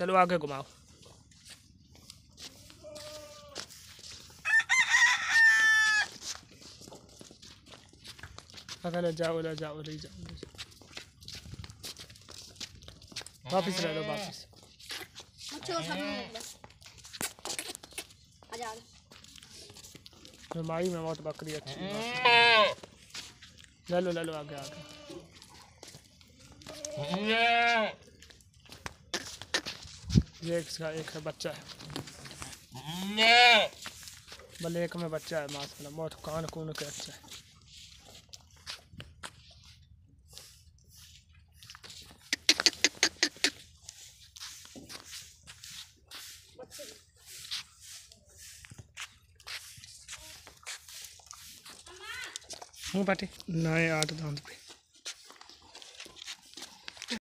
चलो आगे घुमाओ। अगर जाओ ले जाओ ले जाओ ले जाओ। वापिस ले लो वापिस हमारी में बहुत बकरी अच्छी ले लो ले लो आगे आगे। ये एक इसका एक है बच्चा है। भले एक में बच्चा है माशाल्लाह बहुत कान कून के अच्छा है। हूँ पाटी। नए आठ दांत पे।